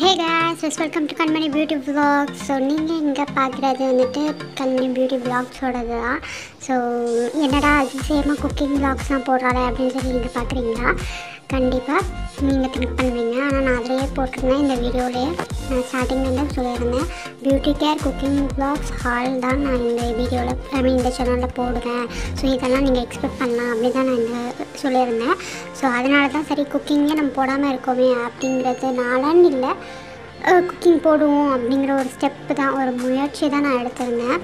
Hey guys yes welcome to Kanmani beauty vlogs. So நீங்கள் இங்கே பார்க்குறது வந்துட்டு கண்மணி பியூட்டி vlogsோடது தான். ஸோ என்னடா அதிசயமாக குக்கிங் vlogsலாம் போடுறாரு அப்படின்னு சொல்லி நீங்கள் பார்க்குறீங்களா கண்டிப்பாக நீங்கள் திங்க் பண்ணுவீங்க. ஆனால் நான் அதிலேயே போட்டிருந்தேன். இந்த வீடியோலேயே நான் ஸ்டார்டிங்லேருந்து சொல்லியிருந்தேன். பியூட்டி கேர் குக்கிங் vlogs ஹால் தான் நான் இந்த வீடியோவில் ஐ மீன் இந்த சேனலில் போடுவேன் ஸோ இதெல்லாம் நீங்கள் எக்ஸ்பெக்ட் பண்ணலாம். அப்படி தான் நான் இந்த சொல்லியிருந்தேன். ஸோ அதனால தான் சரி குக்கிங்கே நம்ம போடாமல் இருக்கோமே அப்படிங்கிறதுனாலன்னு இல்லை. குக்கிங் போடுவோம் அப்படிங்கிற ஒரு ஸ்டெப்பு தான் ஒரு முயற்சி தான் நான் எடுத்திருந்தேன்.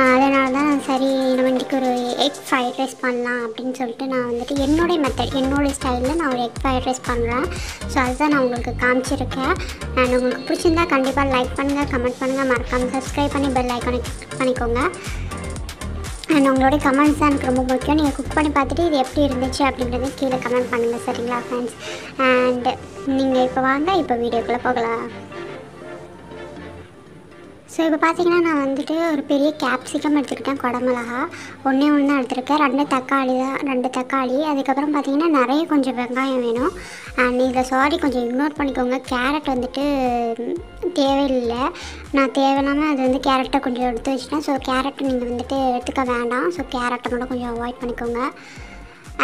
அதனால தான் நான் சரி நம்ம இன்றைக்கி ஒரு எக் ஃப்ரைட் ரைஸ் பண்ணலாம் அப்படின்னு சொல்லிட்டு நான் வந்துட்டு என்னுடைய மெத்தட் என்னுடைய ஸ்டைலில் நான் ஒரு எக் ஃப்ரைட் ரைஸ் பண்ணுறேன் ஸோ அதுதான் நான் உங்களுக்கு காமிச்சிருக்கேன். அண்ட் உங்களுக்கு பிடிச்சிருந்தா கண்டிப்பாக லைக் பண்ணுங்கள் கமெண்ட் பண்ணுங்கள் மறக்காமல் சப்ஸ்கிரைப் பண்ணி பெல் ஐக்கானை கிளிக் பண்ணிக்கோங்க. அண்ட் உங்களுடைய கமெண்ட்ஸ் தான் எனக்கு ரொம்ப முக்கியம். நீங்கள் குக் பண்ணி பார்த்துட்டு இது எப்படி இருந்துச்சு அப்படின்றத கீழே கமெண்ட் பண்ணுங்கள் சரிங்களா ஃப்ரெண்ட்ஸ் அண்ட் நீங்கள் இப்போ வாங்க இப்போ வீடியோக்குள்ளே போகலாம். ஸோ இப்போ பார்த்தீங்கன்னா நான் வந்துட்டு ஒரு பெரிய கேப்சிகம் எடுத்துக்கிட்டேன் குடமிளகா. ஒன்றே ஒன்று தான் ரெண்டு தக்காளி தான் ரெண்டு தக்காளி. அதுக்கப்புறம் பார்த்தீங்கன்னா நிறைய கொஞ்சம் வெங்காயம் வேணும். அண்ட் இதில் சாரி கொஞ்சம் இக்னோர் பண்ணிக்கோங்க. கேரட் வந்துட்டு தேவையில்லை. நான் தேவையில்லாமல் அது வந்து கேரட்டை கொஞ்சம் எடுத்து வச்சுட்டேன். ஸோ கேரட்டை நீங்கள் வந்துட்டு எடுத்துக்க வேண்டாம். ஸோ கேரட்டை மட்டும் கொஞ்சம் அவாய்ட் பண்ணிக்கோங்க.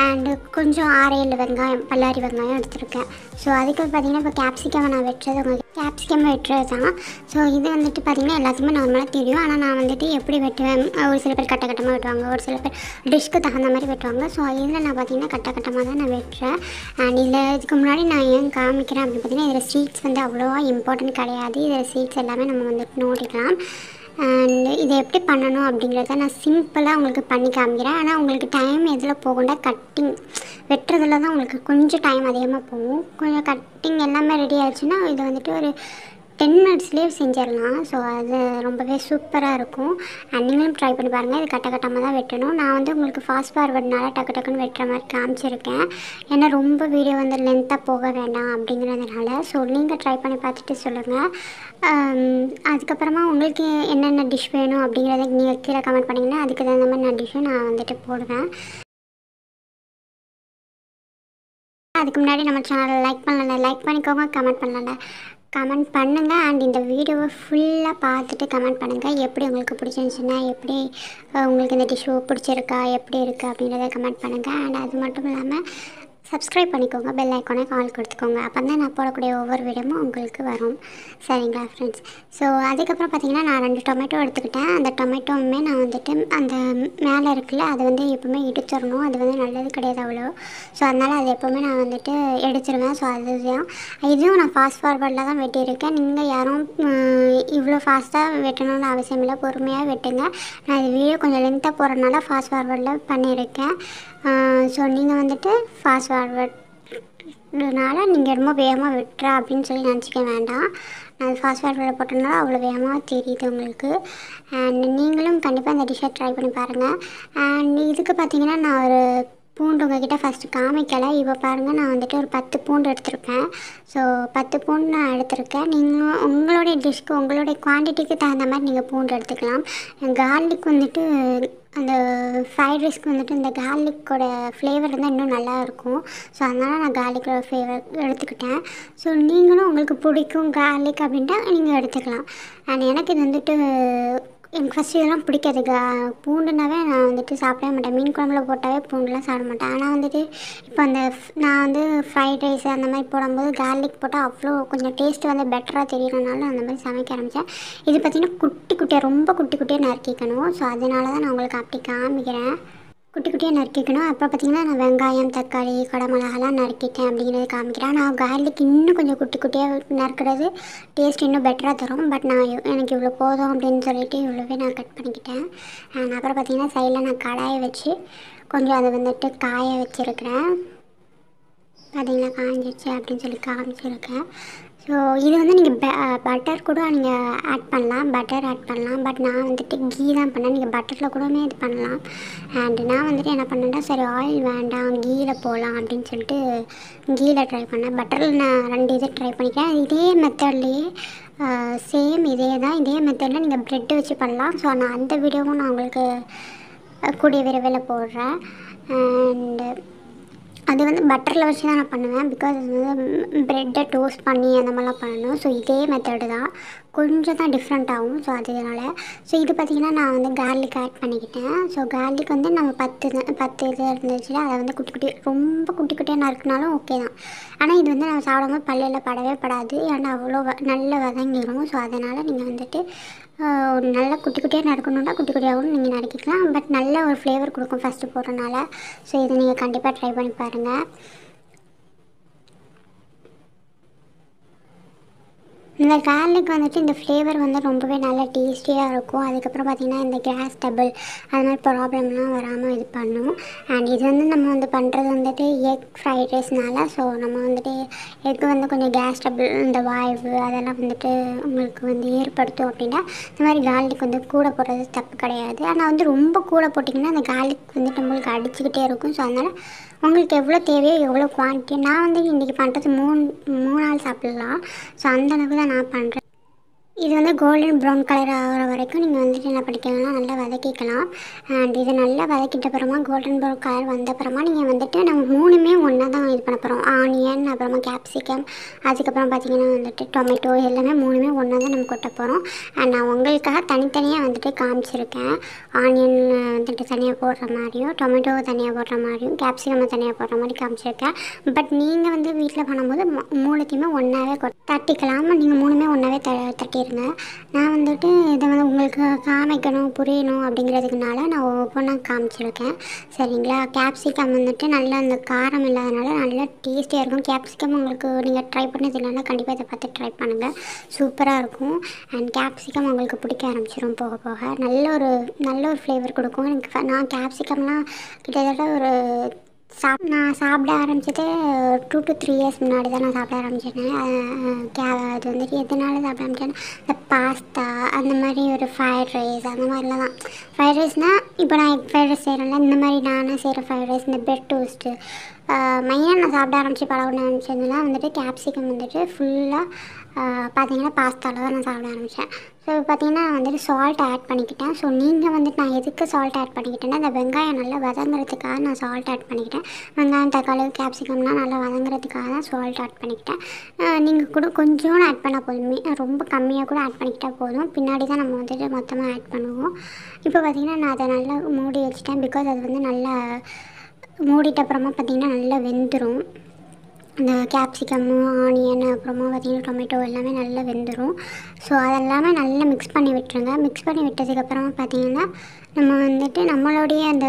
அண்டு கொஞ்சம் ஆறு ஏழு வெங்காயம் பல்லாரி வெங்காயம் எடுத்திருக்கேன். ஸோ அதுக்கு பார்த்தீங்கன்னா இப்போ கேப்சிகம் நான் வெட்டுறது உங்களுக்கு கேப்சிகம் வெட்டுறது தான். ஸோ இது வந்துட்டு பார்த்திங்கன்னா எல்லாத்துக்குமே நார்மலாக தெரியும். ஆனால் நான் வந்துட்டு எப்படி வெட்டுவேன்? ஒரு சில பேர் கட்ட கட்டமாக வெட்டுவாங்க. ஒரு சில பேர் டிஷ்க்கு தகுந்த மாதிரி வெட்டுவாங்க. ஸோ இதில் நான் பார்த்தீங்கன்னா கட்ட கட்டமாக தான் நான் வெட்டுறேன். அண்ட் இதில் இதுக்கு முன்னாடி நான் ஏன் காமிக்கிறேன் அப்படின்னு பார்த்தீங்கன்னா இதில் ஸ்வீட்ஸ் வந்து அவ்வளோவா இம்பார்ட்டன்ட் கிடையாது. இதில் ஸ்வீட்ஸ் எல்லாமே நம்ம வந்துட்டு நோட்டிக்கலாம் இதை எப்படி பண்ணணும் அப்படிங்கிறத நான் சிம்பிளாக உங்களுக்கு பண்ணி காமிக்கிறேன். ஆனால் உங்களுக்கு டைம் எதில் போகும்னா கட்டிங் வெட்டுறதுல தான் உங்களுக்கு கொஞ்சம் டைம் அதிகமாக போகும். கொஞ்சம் கட்டிங் எல்லாமே ரெடி ஆச்சுன்னா இது வந்துட்டு ஒரு டென் மினிட்ஸ்லேயே செஞ்சிடலாம். ஸோ அது ரொம்பவே சூப்பராக இருக்கும். அண்ட் நீங்களும் ட்ரை பண்ணி பாருங்கள் இது கட்ட கட்டமாக தான் வெட்டணும். நான் வந்து உங்களுக்கு ஃபாஸ்ட் ஃபார்வர்ட்னால டக்கு டக்குன்னு வெட்டுற மாதிரி காமிச்சிருக்கேன். ஏன்னா ரொம்ப வீடியோ வந்து லென்த்தாக போக வேண்டாம் அப்படிங்கிறதுனால. ஸோ நீங்கள் ட்ரை பண்ணி பார்த்துட்டு சொல்லுங்கள் um, அதுக்கப்புறமா உங்களுக்கு என்னென்ன டிஷ் வேணும் அப்படிங்கிறத நீங்கள் கீழே கமெண்ட் பண்ணிங்கன்னா அதுக்கு தகுந்த மாதிரி நான் டிஷ்ஷும் நான் வந்துட்டு போடுவேன். அதுக்கு முன்னாடி நம்ம சேனலை லைக் பண்ணல லைக் பண்ணிக்கோங்க கமெண்ட் பண்ணல கமெண்ட் பண்ணுங்கள் அண்ட் இந்த வீடியோவை ஃபுல்லாக பார்த்துட்டு கமெண்ட் பண்ணுங்கள் எப்படி உங்களுக்கு பிடிச்சிருந்துச்சுன்னா எப்படி உங்களுக்கு இந்த டிஷ்ஷு பிடிச்சிருக்கா எப்படி இருக்குது அப்படின்றத கமெண்ட் பண்ணுங்கள் அண்ட் அது மட்டும் இல்லாமல் சப்ஸ்கிரைப் பண்ணிக்கோங்க பெல் ஐக்கானே கால் கொடுத்துக்கோங்க. அப்போ தான் நான் போடக்கூடிய ஒவ்வொரு வீடியோமும் உங்களுக்கு வரும். சரிங்களா ஃப்ரெண்ட்ஸ் ஸோ அதுக்கப்புறம் பார்த்திங்கன்னா நான் ரெண்டு டொமேட்டோ எடுத்துக்கிட்டேன். அந்த டொமேட்டோவுமே நான் வந்துட்டு அந்த மேலே இருக்குல்ல அதை வந்து எப்போவுமே இடிச்சிடணும். அது வந்து நல்லது கிடையாது அவ்வளோ. ஸோ அதனால் அது எப்போவுமே நான் வந்துட்டு எடுத்துருவேன். ஸோ அதுதான். இதுவும் நான் ஃபாஸ்ட் ஃபார்வர்டில் தான் வெட்டியிருக்கேன். நீங்கள் யாரும் இவ்வளோ ஃபாஸ்ட்டாக வெட்டணும்னு அவசியம் இல்லை. பொறுமையாக வெட்டுங்க. நான் இது வீடியோ கொஞ்சம் லென்த்தாக போகிறனால ஃபாஸ்ட் ஃபார்வர்டில் பண்ணியிருக்கேன். ஸோ நீங்கள் வந்துட்டு ஃபாஸ்ட் ஃபார்வர்ட்னால நீங்கள் ரொம்ப வேகமாக விட்டுறா அப்படின்னு சொல்லி நினச்சிக்க வேண்டாம். நான் ஃபாஸ்ட் ஃபார்வர்டில் போட்டனால அவ்வளோ வேகமாக தெரியுது உங்களுக்கு. அண்ட் நீங்களும் கண்டிப்பாக இந்த டிஷ்ஷை ட்ரை பண்ணி பாருங்கள் அண்ட் இதுக்கு பார்த்தீங்கன்னா நான் ஒரு பூண்டு உங்ககிட்ட ஃபஸ்ட்டு காமிக்கலை. இப்போ பாருங்கள் நான் வந்துட்டு ஒரு பத்து பூண்டு எடுத்திருக்கேன். ஸோ பத்து பூண்டு நான் எடுத்திருக்கேன். நீங்கள் உங்களுடைய டிஷ்க்கு உங்களுடைய குவான்டிட்டிக்கு தகுந்த மாதிரி நீங்கள் பூண்டு எடுத்துக்கலாம். கார்லிக் வந்துட்டு அந்த ஃப்ரைட் ரைஸ்க்கு வந்துட்டு இந்த கார்லிக்கோட ஃப்ளேவர் இருந்தால் இன்னும் நல்லா இருக்கும். ஸோ அதனால் நான் கார்லிக்கோட ஃப்ளேவர் எடுத்துக்கிட்டேன். ஸோ நீங்களும் உங்களுக்கு பிடிக்கும் கார்லிக் அப்படின்ட்டா நீங்கள் எடுத்துக்கலாம். அண்ட் எனக்கு இது வந்துட்டு எனக்கு ஃபஸ்ட்டு இதெல்லாம் பிடிக்காதுக்கா. பூண்டுனாவே நான் வந்துட்டு சாப்பிடவே மாட்டேன். மீன் குழம்புல போட்டாவே பூண்டுலாம் சாப்பிட மாட்டேன். ஆனால் வந்துட்டு இப்போ அந்த நான் வந்து ஃப்ரைட் ரைஸ் அந்த மாதிரி போடும்போது கார்லிக் போட்டால் அவ்வளோ கொஞ்சம் டேஸ்ட் வந்து பெட்டராக தெரியறனால அந்த மாதிரி சமைக்க ஆரம்பித்தேன் இது பார்த்திங்கன்னா குட்டி குட்டியாக ரொம்ப குட்டி குட்டியாக நறுக்கிக்கணும் ஸோ அதனால தான் நான் உங்களுக்கு அப்படி காமிக்கிறேன். குட்டி குட்டியாக நறுக்கிக்கணும். அப்புறம் பார்த்திங்கன்னா நான் வெங்காயம் தக்காளி குடமிளகாலாம் நறுக்கிட்டேன் அப்படிங்கிறது காமிக்கிறேன். நான் கார்லிக் இன்னும் கொஞ்சம் குட்டி குட்டியாக நறுக்கிறது டேஸ்ட் இன்னும் பெட்டராக தரும். பட் நான் எனக்கு இவ்வளோ போதும் அப்படின்னு சொல்லிட்டு இவ்வளோவே நான் கட் பண்ணிக்கிட்டேன். அண்ட் அப்புறம் பார்த்திங்கன்னா சைடில் நான் கடாயை வச்சு கொஞ்சம் அதை வந்துட்டு காய வச்சுருக்கிறேன். பார்த்திங்கன்னா காஞ்சிச்சு அப்படின்னு சொல்லி காமிச்சிருக்கேன். ஸோ இது வந்து நீங்கள் பட்டர் கூட நீங்கள் ஆட் பண்ணலாம். பட்டர் ஆட் பண்ணலாம். பட் நான் வந்துட்டு கீ தான் பண்ணேன். நீங்கள் பட்டரில் கூடமே இது பண்ணலாம். அண்ட் நான் வந்துட்டு என்ன பண்ணேன்னா சரி ஆயில் வேண்டாம் கீயில் போகலாம் அப்படின்னு சொல்லிட்டு கீயில் ட்ரை பண்ணேன். பட்டரில் நான் ரெண்டு இது ட்ரை பண்ணிக்கிறேன். இதே மெத்தட்லேயே சேம் இதே தான். இதே மெத்தடில் நீங்கள் ப்ரெட்டு வச்சு பண்ணலாம். ஸோ நான் அந்த வீடியோவும் நான் உங்களுக்கு கூடிய விரைவில் போடுறேன். அண்டு அது வந்து பட்டரில் வச்சு தான் நான் பண்ணுவேன் பிகாஸ் அது வந்து ப்ரெட்டை டோஸ்ட் பண்ணி அந்த மாதிரிலாம் பண்ணணும். ஸோ இதே மெத்தடு தான். கொஞ்சம் தான் டிஃப்ரெண்ட் ஆகும். ஸோ அதனால ஸோ இது பார்த்திங்கன்னா நான் வந்து கார்லிக் ஆட் பண்ணிக்கிட்டேன். ஸோ கார்லிக் வந்து நம்ம பத்து பத்து இது இருந்துச்சுன்னா அதை வந்து குட்டி குட்டி ரொம்ப குட்டி குட்டியாக நறுக்குனாலும் ஓகே தான். ஆனால் இது வந்து நம்ம சாப்பிடும்போது பல்லையில் படவே படாது. ஏன்னா அவ்வளோ வ- நல்ல வதங்கிடும் ஸோ அதனால் நீங்கள் வந்துட்டு ஒரு நல்ல குட்டி குட்டியாக நறுக்கணுன்னா குட்டி குட்டியாகவும் நீங்கள் நறுக்கிக்கலாம். பட் நல்ல ஒரு ஃப்ளேவர் கொடுக்கும் ஃபஸ்ட்டு போடுறனால ஸோ இதை நீங்கள் கண்டிப்பாக ட்ரை பண்ணி பாருங்கள் இந்த கார்லிக் வந்துட்டு இந்த ஃப்ளேவர் வந்து ரொம்பவே நல்லா டேஸ்டியாக இருக்கும். அதுக்கப்புறம் பார்த்திங்கன்னா இந்த கேஸ் டபுள் அது மாதிரி ப்ராப்ளம்லாம் வராமல் இது பண்ணும். அண்ட் இது வந்து நம்ம வந்து பண்ணுறது வந்துட்டு எக் ஃப்ரைட் ரைஸ்னால ஸோ நம்ம வந்துட்டு எக் வந்து கொஞ்சம் கேஸ் டபுள் இந்த வாய்வு அதெல்லாம் வந்துட்டு உங்களுக்கு வந்து ஏற்படுத்தும் அப்படின்னா இந்த மாதிரி கார்லிக் வந்து கூட போடுறது தப்பு கிடையாது. ஆனால் வந்து ரொம்ப கூட போட்டிங்கன்னா அந்த கார்லிக் வந்துட்டு உங்களுக்கு அடிச்சுக்கிட்டே இருக்கும். ஸோ அதனால் உங்களுக்கு எவ்வளோ தேவையோ எவ்வளோ குவான்டிட்டி நான் வந்து இன்றைக்கி பண்ணுறது மூணு மூணு நாள் சாப்பிட்லாம். ஸோ அந்த அளவுக்கு தான் நான் பண்ணுறேன் இது வந்து கோல்டன் ப்ரௌன் கலர் ஆகிற வரைக்கும் நீங்கள் வந்துட்டு என்ன பண்ணிக்கலாம்னா நல்லா வதக்கிக்கலாம். அண்ட் இது நல்லா வதக்கிட்ட அப்புறமா கோல்டன் ப்ரௌன் கலர் வந்த அப்புறமா நீங்கள் வந்துட்டு நம்ம மூணுமே ஒன்றா தான் இது பண்ண போகிறோம் ஆனியன் அப்புறமா கேப்சிகம் அதுக்கப்புறம் பார்த்தீங்கன்னா வந்துட்டு டொமேட்டோ எல்லாமே மூணுமே ஒன்றா தான் நம்ம கொட்ட போகிறோம் அண்ட் நான் உங்களுக்காக தனித்தனியாக வந்துட்டு காமிச்சிருக்கேன். ஆனியன் வந்துட்டு தனியாக போடுற மாதிரியும் டொமேட்டோ தனியாக போடுற மாதிரியும் கேப்சிகம் தனியாக போடுற மாதிரி காமிச்சிருக்கேன். பட் நீங்கள் வந்து வீட்டில் பண்ணும்போது மூ- மூணுத்தையுமே ஒன்றாவே கொ தட்டிக்கலாம் நீங்கள் மூணுமே ஒன்றாவே த தட்டிடுங்க நான் வந்துட்டு இதை வந்து உங்களுக்கு காமிக்கணும் புரியணும் அப்படிங்கிறதுக்குனால நான் ஒவ்வொன்றா காமிச்சிருக்கேன். சரிங்களா? கேப்சிகம் வந்துட்டு நல்லா அந்த காரம் இல்லாதனால நல்லா டேஸ்டியாக இருக்கும். கேப்சிகம் உங்களுக்கு நீங்கள் ட்ரை பண்ணது இல்லைன்னா கண்டிப்பாக இதை பார்த்து ட்ரை பண்ணுங்கள் சூப்பராக இருக்கும். அண்ட் கேப்சிகம் உங்களுக்கு பிடிக்க ஆரம்பிச்சிடும் போக போக. நல்ல ஒரு நல்ல ஒரு ஃப்ளேவர் கொடுக்கும். எனக்கு நான் கேப்சிகம்லாம் கிட்டத்தட்ட ஒரு சாப் நான் சாப்பிட ஆரம்பிச்சது டூ டு த்ரீ இயர்ஸ் முன்னாடி தான் நான் சாப்பிட ஆரம்பிச்சிட்டேன் கே அது வந்துட்டு எதனால சாப்பிட ஆரம்பிச்சேன்னா இந்த பாஸ்தா அந்த மாதிரி ஒரு ஃப்ரைட் ரைஸ் அந்த மாதிரிலாம். தான் ஃப்ரைட் ரைஸ்னால் இப்போ நான் எக் ஃப்ரைட் ரைஸ் செய்கிறேன்ல இந்த மாதிரி நானும் செய்கிற ஃப்ரைட் ரைஸ் இந்த பிரெட் டோஸ்ட்டு மெயினாக நான் சாப்பிட ஆரம்பிச்சு பழகணும்னு ஆரம்பிச்சதுலாம் வந்துட்டு கேப்சிகம் வந்துட்டு ஃபுல்லாக பார்த்தீங்கன்னா பாஸ்தாவில் தான் நான் சாப்பிட ஆரம்பித்தேன் ஸோ பார்த்தீங்கன்னா நான் வந்துட்டு சால்ட் ஆட் பண்ணிக்கிட்டேன். ஸோ நீங்கள் வந்துட்டு நான் எதுக்கு சால்ட் ஆட் பண்ணிக்கிட்டேன்னா இந்த வெங்காயம் நல்லா வதங்குறதுக்காக நான் சால்ட் ஆட் பண்ணிக்கிட்டேன். வெங்காயம் தக்காளி கேப்சிகம்லாம் நல்லா வதங்குறதுக்காக தான் சால்ட் ஆட் பண்ணிக்கிட்டேன். நீங்கள் கூட கொஞ்சோன்னு ஆட் பண்ணால் போதுமே. ரொம்ப கம்மியாக கூட ஆட் பண்ணிக்கிட்டால் போதும். பின்னாடி தான் நம்ம வந்துட்டு மொத்தமாக ஆட் பண்ணுவோம். இப்போ பார்த்தீங்கன்னா நான் அதை நல்லா மூடி வச்சுட்டேன். பிகாஸ் அது வந்து நல்லா மூடிட்ட அப்புறமா பார்த்திங்கன்னா நல்லா வெந்துடும் இந்த கேப்சிகம்மு ஆனியன் அப்புறமா பார்த்திங்கன்னா டொமேட்டோ எல்லாமே நல்லா வெந்துடும் ஸோ அதெல்லாமே நல்லா மிக்ஸ் பண்ணி விட்டுருங்க. மிக்ஸ் பண்ணி விட்டதுக்கப்புறமா பார்த்தீங்கன்னா நம்ம வந்துட்டு நம்மளுடைய அந்த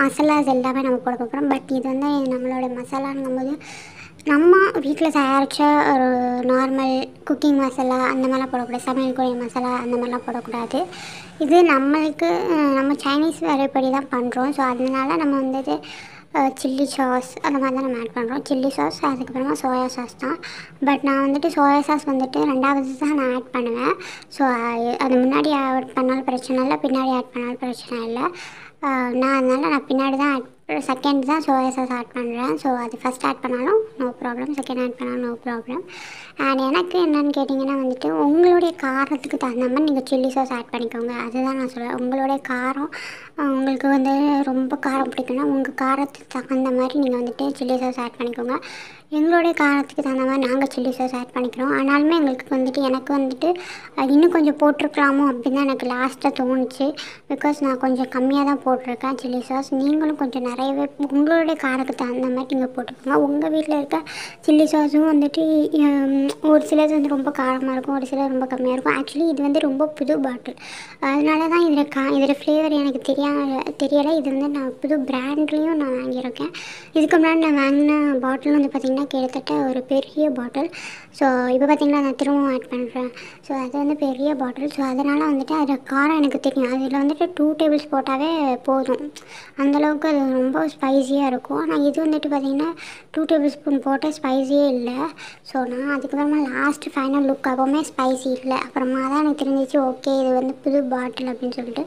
மசாலாஸ் எல்லாமே நம்ம போட போகிறோம் பட் இது வந்து நம்மளோட மசாலாங்கும்போது நம்ம வீட்டில் தயாரித்த ஒரு நார்மல் குக்கிங் மசாலா அந்த மாதிரிலாம் போடக்கூடாது. சமையல் குறை மசாலா அந்த மாதிரிலாம் போடக்கூடாது. இது நம்மளுக்கு நம்ம சைனீஸ் வரைப்படி தான் பண்ணுறோம் ஸோ அதனால நம்ம வந்துட்டு சில்லி சாஸ் அந்த மாதிரி தான் நம்ம ஆட் பண்ணுறோம் சில்லி சாஸ் அதுக்கப்புறமா சோயா சாஸ் தான். பட் நான் வந்துட்டு சோயா சாஸ் வந்துட்டு ரெண்டாவது தான் நான் ஆட் பண்ணுவேன். ஸோ அது முன்னாடி ஆட் பண்ணாலும் பிரச்சனை இல்லை பின்னாடி ஆட் பண்ணாலும் பிரச்சனை இல்லை. நான் அதனால் நான் பின்னாடி தான் ஆட் செகண்ட் தான் சோயா ஆட் பண்ணுறேன் ஸோ அது ஃபஸ்ட் ஆட் பண்ணாலும் நோ ப்ராப்ளம் செகண்ட் ஆட் பண்ணாலும் நோ ப்ராப்ளம் அண்ட் எனக்கு என்னென்னு கேட்டிங்கன்னா வந்துட்டு உங்களுடைய காரத்துக்கு தகுந்த மாதிரி நீங்கள் சில்லி சாஸ் ஆட் பண்ணிக்கோங்க. அதுதான் நான் சொல்லுவேன் உங்களுடைய காரம் உங்களுக்கு வந்து ரொம்ப காரம் பிடிக்கும்னா உங்கள் காரத்துக்கு தகுந்த மாதிரி நீங்கள் வந்துட்டு சில்லி சாஸ் ஆட் பண்ணிக்கோங்க. எங்களுடைய காரத்துக்கு தகுந்த மாதிரி நாங்கள் சில்லி சாஸ் ஆட் பண்ணிக்கிறோம். ஆனாலுமே எங்களுக்கு வந்துட்டு எனக்கு வந்துட்டு இன்னும் கொஞ்சம் போட்டிருக்கலாமோ அப்படின்னு தான் எனக்கு லாஸ்ட்டாக தோணுச்சு. பிகாஸ் நான் கொஞ்சம் கம்மியாக தான் போட்டிருக்கேன் சில்லி சாஸ் நீங்களும் கொஞ்சம் நிறையவே உங்களுடைய காரத்துக்கு தகுந்த மாதிரி நீங்கள் போட்டுக்கோங்க. உங்கள் வீட்டில் இருக்க சில்லி சாஸும் வந்துட்டு ஒரு சிலது வந்து ரொம்ப காரமாக இருக்கும் ஒரு சிலர் ரொம்ப கம்மியாக இருக்கும். ஆக்சுவலி இது வந்து ரொம்ப புது பாட்டில் அதனால தான் இதில் கா இதில் ஃப்ளேவர் எனக்கு தெரியாத தெரியலை. இது வந்து நான் புது பிராண்ட்லேயும் நான் வாங்கியிருக்கேன். இதுக்கு முன்னாடி நான் வாங்கின பாட்டில் வந்து பார்த்திங்கன்னா கிட்டத்தட்ட ஒரு பெரிய பாட்டில் ஸோ இப்போ பார்த்திங்கன்னா நான் திரும்பவும் ஆட் பண்ணுறேன் ஸோ அது வந்து பெரிய பாட்டில் ஸோ அதனால் வந்துட்டு அதில் காரம் எனக்கு தெரியும். அதில் வந்துட்டு டூ டேபிள்ஸ் போட்டாவே போதும். அந்தளவுக்கு அது ரொம்ப ஸ்பைஸியாக இருக்கும். ஆனால் இது வந்துட்டு பார்த்திங்கன்னா டூ டேபிள் ஸ்பூன் போட்டு ஸ்பைஸியே இல்லை. ஸோ நான் அதுக்கப்புறமா லாஸ்ட்டு ஃபைனல் லுக் ஸ்பைசி இல்லை. அப்புறமா தான் எனக்கு தெரிஞ்சிச்சு ஓகே இது வந்து புது பாட்டில் அப்படின்னு சொல்லிட்டு.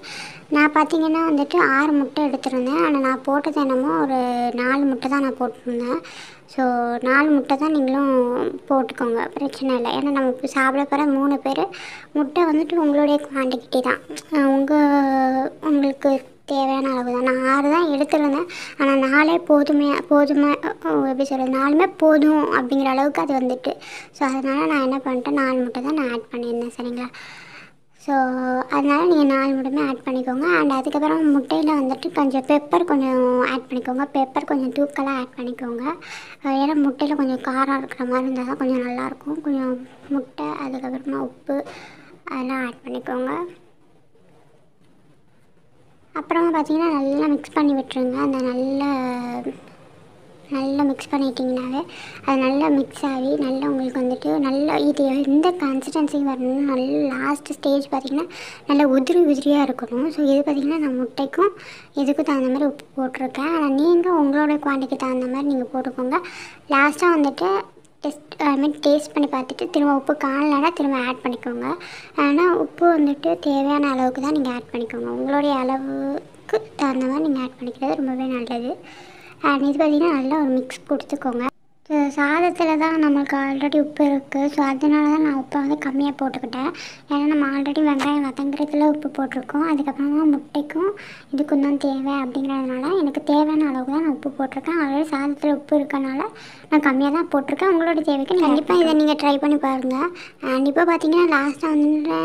நான் பார்த்தீங்கன்னா வந்துட்டு ஆறு முட்டை எடுத்திருந்தேன். ஆனால் நான் போட்டது என்னமோ ஒரு நாலு முட்டை தான் நான் போட்டிருந்தேன். ஸோ நாலு முட்டை தான் நீங்களும் போட்டுக்கோங்க. பிரச்சனை இல்லை. ஏன்னா நம்ம இப்போ சாப்பிட போகிற மூணு பேர் முட்டை வந்துட்டு உங்களுடைய குவான்டிட்டி தான். உங்கள் உங்களுக்கு தேவையான அளவு தான். நான் ஆறு தான் எடுத்துருந்தேன். ஆனால் நாலே போதுமையாக போதுமை எப்படி சொல்கிறது நாலுமே போதும் அப்படிங்கிற அளவுக்கு அது வந்துட்டு. ஸோ அதனால் நான் என்ன பண்ணிட்டேன்? நாலு முட்டை தான் நான் ஆட் பண்ணியிருந்தேன். சரிங்களா? ஸோ அதனால் நீங்கள் நாலு மட்டுமே ஆட் பண்ணிக்கோங்க. அண்ட் அதுக்கப்புறம் முட்டையில் வந்துட்டு கொஞ்சம் பெப்பர் கொஞ்சம் ஆட் பண்ணிக்கோங்க. பெப்பர் கொஞ்சம் தூக்கலாக ஆட் பண்ணிக்கோங்க. ஏன்னா முட்டையில் கொஞ்சம் காரம் இருக்கிற மாதிரி இருந்தால் தான் கொஞ்சம் நல்லாயிருக்கும். கொஞ்சம் முட்டை அதுக்கப்புறமா உப்பு அதெல்லாம் ஆட் பண்ணிக்கோங்க. அப்புறமா பார்த்தீங்கன்னா நல்லா மிக்ஸ் பண்ணி விட்டுருங்க. அந்த நல்ல நல்லா மிக்ஸ் பண்ணிட்டீங்கனாவே அது நல்லா மிக்ஸ் ஆகி நல்லா உங்களுக்கு வந்துட்டு நல்லா இது எந்த கன்சிஸ்டன்சி வரணும்னு நல்ல லாஸ்ட் ஸ்டேஜ் பார்த்திங்கன்னா நல்லா உதிரி உதிரியாக இருக்கணும். ஸோ இது பார்த்திங்கன்னா நான் முட்டைக்கும் இதுக்கும் தகுந்த மாதிரி உப்பு போட்டிருக்கேன். ஆனால் நீங்கள் உங்களோட குவான்டிட்டிக்கு தகுந்த மாதிரி நீங்கள் போட்டுக்கோங்க. லாஸ்ட்டாக வந்துட்டு டெஸ்ட் ஐ மீன் டேஸ்ட் பண்ணி பார்த்துட்டு திரும்ப உப்பு காணலைன்னா திரும்ப ஆட் பண்ணிக்கோங்க. ஆனால் உப்பு வந்துட்டு தேவையான அளவுக்கு தான் நீங்கள் ஆட் பண்ணிக்கோங்க. உங்களுடைய அளவுக்கு தகுந்த மாதிரி நீங்கள் ஆட் பண்ணிக்கிறது ரொம்பவே நல்லது. இது பார்த்திங்கன்னா நல்லா ஒரு மிக்ஸ் கொடுத்துக்கோங்க. சாதத்தில் தான் நம்மளுக்கு ஆல்ரெடி உப்பு இருக்குது ஸோ அதனால தான் நான் உப்பை வந்து கம்மியாக போட்டுக்கிட்டேன். ஏன்னா நம்ம ஆல்ரெடி வெங்காயம் வதங்குறதுல உப்பு போட்டிருக்கோம். அதுக்கப்புறமா முட்டைக்கும் இதுக்கும் தான் தேவை அப்படிங்கிறதுனால எனக்கு தேவையான அளவுக்கு தான் நான் உப்பு போட்டிருக்கேன். ஆல்ரெடி சாதத்தில் உப்பு இருக்கனால நான் கம்மியாக தான் போட்டிருக்கேன். உங்களோட தேவைக்கு கண்டிப்பாக இதை நீங்கள் ட்ரை பண்ணி பாருங்கள் அண்ட் இப்போ பார்த்தீங்கன்னா லாஸ்ட்டாக வந்துட்டு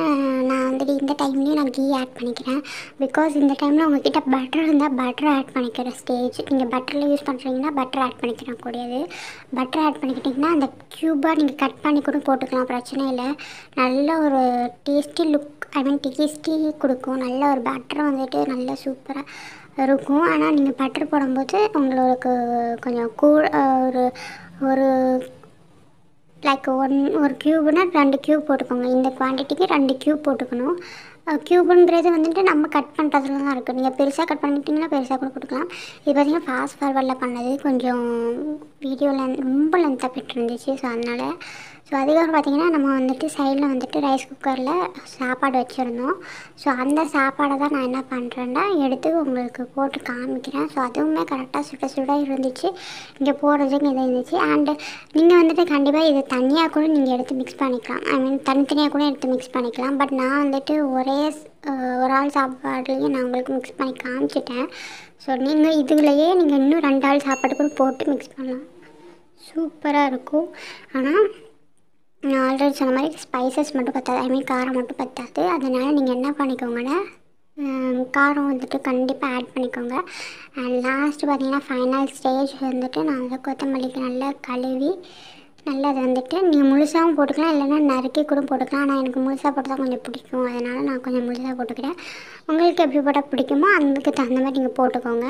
நான் வந்துட்டு இந்த டைம்லேயும் நான் கீ ஆட் பண்ணிக்கிறேன். பிகாஸ் இந்த டைமில் உங்ககிட்ட பட்டர் இருந்தால் பட்டர் ஆட் பண்ணிக்கிற ஸ்டேஜ் நீங்கள் பட்டரில் யூஸ் பண்ணுறீங்கன்னா பட்டர் ஆட் பண்ணிக்கிறேன் கூடியது. பட்டர் ஆட் பண்ணிக்கிட்டிங்கன்னா அந்த க்யூபாக நீங்கள் கட் பண்ணி கூட போட்டுக்கலாம் பிரச்சனை இல்லை. நல்ல ஒரு tasty look I mean tasty கொடுக்கும். நல்ல ஒரு பட்டர் வந்துட்டு நல்ல சூப்பராக இருக்கும். ஆனால் நீங்கள் பட்டர் போடும்போது உங்களுக்கு கொஞ்சம் கூழ் ஒரு ஒரு லைக் ஒன் ஒரு க்யூப்னா ரெண்டு க்யூப் போட்டுக்கோங்க. இந்த குவான்டிட்டிக்கு ரெண்டு க்யூப் போட்டுக்கணும். க்யூபுன்றது வந்துட்டு நம்ம கட் பண்ணுறதுல தான் இருக்குது நீங்கள் பெருசாக கட் பண்ணிட்டீங்கன்னா பெருசாக கூட கொடுக்கலாம். இது பார்த்தீங்கன்னா ஃபாஸ்ட் ஃபார்வர்டில் பண்ணது கொஞ்சம் வீடியோ லென் ரொம்ப லென்த்தாக போயிட்டு இருந்துச்சு. ஸோ அதனால் ஸோ அதுக்கப்புறம் பார்த்தீங்கன்னா நம்ம வந்துட்டு சைடில் வந்துட்டு ரைஸ் குக்கரில் சாப்பாடு வச்சுருந்தோம். ஸோ அந்த சாப்பாடை தான் நான் என்ன பண்ணுறேன்னா எடுத்து உங்களுக்கு போட்டு காமிக்கிறேன். ஸோ அதுவுமே கரெக்டாக சுட சுட இருந்துச்சு. இங்கே போடுறதுக்கு இது இருந்துச்சு. அண்டு நீங்கள் வந்துட்டு கண்டிப்பாக இது தனியாக கூட நீங்கள் எடுத்து மிக்ஸ் பண்ணிக்கலாம். ஐ மீன் தனித்தனியாக கூட எடுத்து மிக்ஸ் பண்ணிக்கலாம். பட் நான் வந்துட்டு ஒரே ஒரு ஆள் சாப்பாடுலேயும் நான் உங்களுக்கு மிக்ஸ் பண்ணி காமிச்சிட்டேன். ஸோ நீங்கள் இதுலேயே நீங்கள் இன்னும் ரெண்டு ஆள் சாப்பாடு கூட போட்டு மிக்ஸ் பண்ணலாம். சூப்பராக இருக்கும். ஆனால் நான் ஆல்ரெடி சொன்ன மாதிரி ஸ்பைசஸ் மட்டும் பற்றாது ஐ மீன் காரம் மட்டும் பற்றாது அதனால் நீங்கள் என்ன பண்ணிக்கோங்கன்னா காரம் வந்துட்டு கண்டிப்பாக ஆட் பண்ணிக்கோங்க. அண்ட் லாஸ்ட்டு பார்த்தீங்கன்னா ஃபைனல் ஸ்டேஜ் வந்துட்டு நான் வந்து கொத்தமல்லிக்கு நல்லா கழுவி நல்லது வந்துட்டு. நீங்கள் முழுசாகவும் போட்டுக்கலாம் இல்லைன்னா நறுக்கி கூட போட்டுக்கலாம். ஆனால் எனக்கு முழுசாக போட்டு தான் கொஞ்சம் பிடிக்கும். அதனால் நான் கொஞ்சம் முழுசாக போட்டுக்கிறேன். உங்களுக்கு எப்படி போட்டால் பிடிக்குமோ அதுக்கு தகுந்த மாதிரி நீங்கள் போட்டுக்கோங்க.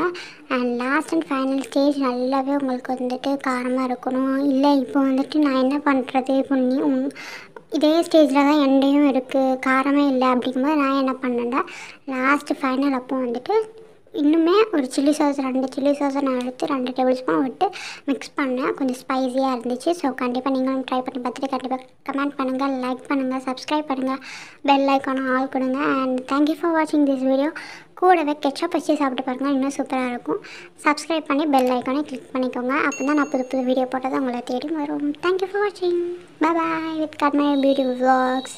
And last and final stage நல்லாவே உங்களுக்கு வந்துட்டு காரமாக இருக்கணும். இல்லை இப்போ வந்துட்டு நான் என்ன பண்ணுறது இப்போ நீ உங்- இதே ஸ்டேஜில் தான் எண்டையும் இருக்குது காரமே இல்லை அப்படிங்கும்போது நான் என்ன பண்ணேன்டா லாஸ்ட்டு ஃபைனல் அப்போ வந்துட்டு இன்னுமே ஒரு சில்லி சாஸ் ரெண்டு சில்லி சாஸை நான் எடுத்து ரெண்டு டேபிள் ஸ்பூன் விட்டு மிக்ஸ் பண்ணேன். கொஞ்சம் ஸ்பைஸியாக இருந்துச்சு. ஸோ கண்டிப்பாக நீங்களும் ட்ரை பண்ணி பார்த்துட்டு கண்டிப்பாக கமெண்ட் பண்ணுங்கள் லைக் பண்ணுங்கள் சப்ஸ்கிரைப் பண்ணுங்கள் பெல் ஐக்கானும் ஆல் கொடுங்க. அண்ட் தேங்க்யூ ஃபார் வாட்சிங் திஸ் வீடியோ கூடவே கெச்சப் வச்சு சாப்பிட்டு பாருங்கள் இன்னும் சூப்பராக இருக்கும். சப்ஸ்கிரைப் பண்ணி பெல் ஐக்கானே கிளிக் பண்ணிக்கோங்க. அப்போ தான் நான் புது புது வீடியோ போட்டது உங்களை தேடி வரும். தேங்க்யூ ஃபார் வாட்சிங் bye with cut my beauty vlogs.